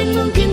Mong